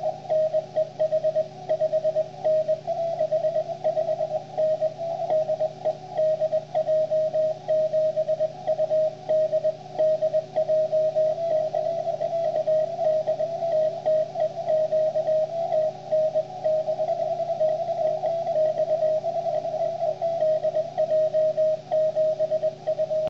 you